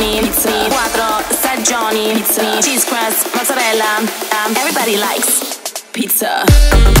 pepperoni, pizza, quattro stagioni, pizza, cheese crust, mozzarella. Um, everybody likes pizza.